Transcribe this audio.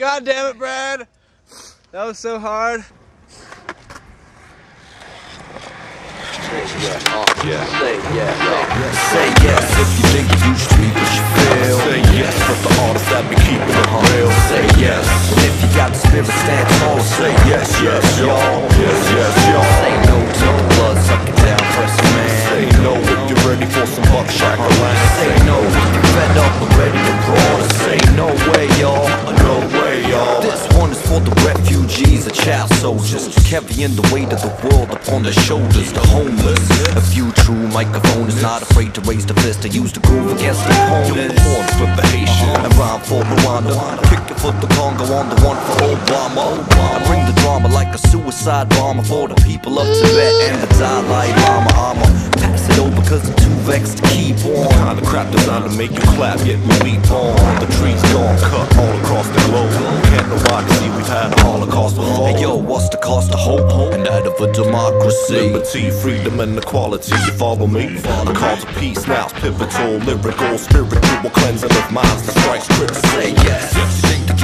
God damn it, Brad. That was so hard. Say yes. Say yes if you think you street what you feel. Say yes for the artists that be keeping it real. Say yes. If you got the spirit, stand tall. Say yes, yes, y'all. Yes, yes, y'all. Say no to blood sucking down pressing man. Say no if you're ready for some buckshot. Say refugees, the child soldiers, carrying the weight of the world upon their shoulders. The homeless, a few true microphones, not afraid to raise the fist to use the groove against the opponents. Horn for the Haitian and rhyme for Rwanda. Pick it for the Congo on the one for Obama. I bring the drama like a suicide bomber for the people of Tibet and the Dalai Lama. I'ma pass it over cause I'm too vexed to keep on. Kind of crap designed to make you clap, yet we weep on. The trees gone cut all across the globe. Can't nobody see we've had a holocaust before. Yo, the cost of hope and that of a democracy? Liberty, freedom, and equality. You follow me? A call to peace now, pivotal, lyrical, spiritual cleansing of minds The strikes critical. Say yes.